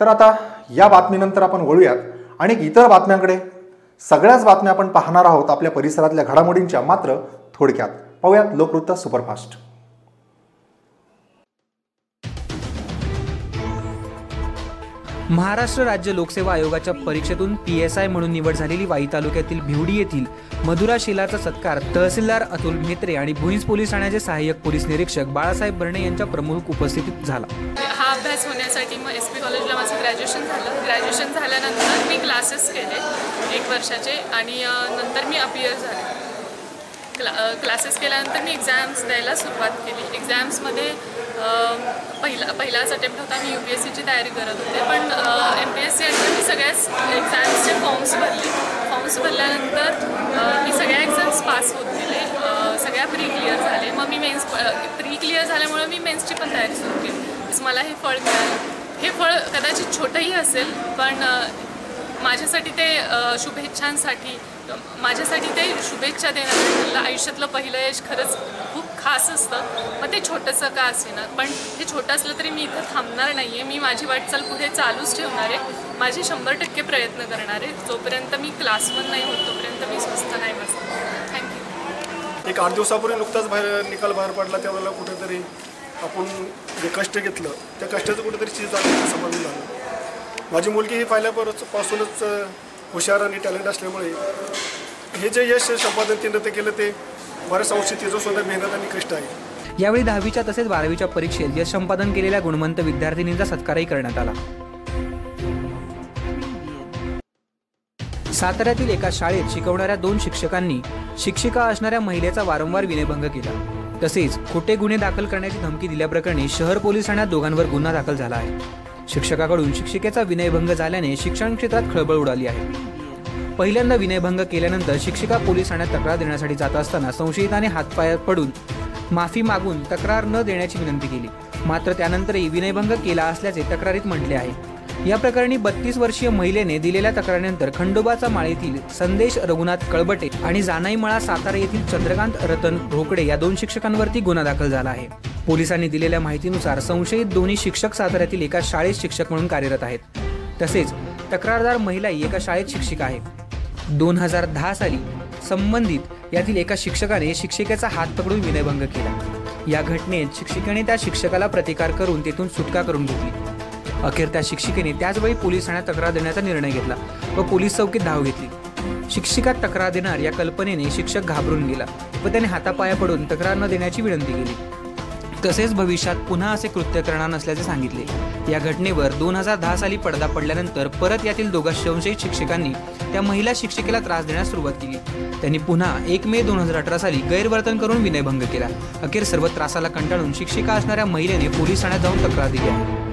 तर आता या बातमीनंतर आपण वळूयात आणि इतर बातम्यांकडे. सगळ्याच बातम्या आपण पाहणार आहोत आपल्या परिसरातल्या घडामोडींच्या मात्र थोडक्यात. पाहूयात लोकवृत्त सुपरफास्ट. महाराष्ट्र राज्य लोकसेवा आयोगाच्या परीक्षेतून पी एस आय म्हणून निवड झालेली वाई तालुक्यातील भिवडी येथील मधुरा शिलाचा सत्कार तहसीलदार अतुल म्हेत्रे आणि भुईंज पोलीस ठाण्याचे सहाय्यक पोलीस निरीक्षक बाळासाहेब भरणे यांच्या प्रमुख उपस्थितीत झाला. हा अभ्यास होण्यासाठी मग एस पी कॉलेजला माझं ग्रॅज्युएशन झालं. ग्रॅज्युएशन झाल्यानंतर मी क्लासेस केले एक वर्षाचे आणि नंतर मी अपियर झाले. क्ला क्लासेस केल्यानंतर मी एक्झाम्स द्यायला सुरुवात केली. एक्झाम्समध्ये पहिला पहिलाच अटेम्प्ट होता. मी यू पी एस सीची तयारी करत होते. पण एम पी एस सी आणि मी सगळ्याच एक्झाम्सचे फॉर्म्स भरले. फॉर्म्स भरल्यानंतर मी सगळ्या एक्झाम्स पास होत गेले. सगळ्या प्री क्लिअर झाले. मग मी मेन्स प्री क्लिअर झाल्यामुळे मी मेन्सची पण तयारी सुरू केली. मला हे फळ मिळालं. हे फळ कदाचित छोटंही असेल पण माझ्यासाठी ते शुभेच्छांसाठी माझ्यासाठी ते शुभेच्छा देण्याचं आयुष्यातलं पहिलं यश खरंच खूप खास असतं. मग ते छोटंसं का असेना? पण हे छोटं असलं तरी मी इथं थांबणार नाही आहे मी माझी वाटचाल पुढे चालूच ठेवणार आहे. माझे शंभर टक्के प्रयत्न करणार आहे. जोपर्यंत मी क्लास वन नाही होत तोपर्यंत मी स्वस्त नाही बसत थँक्यू एक आठ दिवसापूर्वी नुकताच बाहेर निकाल बाहेर पडला त्यावेळेला कुठेतरी आपण जे कष्ट घेतलं त्या कष्टाचं कुठेतरी चीज झालं समाधान झालं. माझी मुलगी ही पहिल्यापासूनच अ, हुशार आणि टॅलेंट असल्यामुळे हे जे यश संपादन तिनं ते केलं ते बऱ्याच अंशी तिचं सुद्धा मेहनत आणि कष्ट आहे. यावेळी दहावीच्या तसेच बारावीच्या परीक्षेत यश संपादन केलेल्या गुणवंत विद्यार्थिनींचा सत्कारही करण्यात आला. साताऱ्यातील एका शाळेत शिकवणाऱ्या दोन शिक्षकांनी शिक्षिका असणाऱ्या महिलेचा वारंवार विनयभंग केला. तसेच खोटे गुन्हे दाखल करण्याची धमकी दिल्याप्रकरणी शहर पोलीस ठाण्यात दोघांवर गुन्हा दाखल झाला आहे. शिक्षकाकडून शिक्षिकेचा विनयभंग झाल्याने शिक्षण क्षेत्रात खळबळ उडाली आहे. पहिल्यांदा विनयभंग केल्यानंतर शिक्षिका पोलीस ठाण्यात तक्रार देण्यासाठी जात असताना संशयिताने हातपाय पडून माफी मागून तक्रार न देण्याची विनंती केली. मात्र त्यानंतरही विनयभंग केला असल्याचे तक्रारीत म्हटले आहे. या प्रकरणी बत्तीस वर्षीय महिलेने दिलेल्या तक्रारीनंतर खंडोबाचा माळेतील संदेश रघुनाथ कळबटे आणि जानाईमळा सातारा येथील चंद्रकांत रतन रोकडे या दोन शिक्षकांवरती गुन्हा दाखल झाला आहे. पोलिसांनी दिलेल्या माहितीनुसार संशयित दोन्ही शिक्षक साताऱ्यातील एका शाळेत शिक्षक म्हणून कार्यरत आहेत. तसेच तक्रारदार महिलाही एका शाळेत शिक्षिका आहे. दोन हजार दहा साली संबंधित यातील एका शिक्षकाने शिक्षिकेचा हात पकडून विनयभंग केला. या घटनेत शिक्षिकेने त्या शिक्षकाला प्रतिकार करून तेथून सुटका करून घेतली. अखेर त्या शिक्षिकेने त्याचवेळी पोलीस ठाण्यात तक्रार देण्याचा निर्णय घेतला व पोलीस चौकीत धाव घेतली. शिक्षिका तक्रार देणार या कल्पनेने शिक्षक घाबरून गेला व त्याने हातापाया पडून तक्रार न देण्याची विनंती केली. तसेच भविष्यात पुन्हा असे कृत्य करणार नसल्याचे सांगितले. या घटनेवर दोन हजार दहा साली पडदा पडल्यानंतर परत यातील दोघा संशयित शिक्षकांनी त्या महिला शिक्षिकेला त्रास देण्यास सुरुवात केली. त्यांनी पुन्हा एक मे दोन हजार अठरा साली गैरवर्तन करून विनयभंग केला. अखेर सर्व त्रासाला कंटाळून शिक्षिका असणाऱ्या महिलेने पोलीस ठाण्यात जाऊन तक्रार दिली आहे.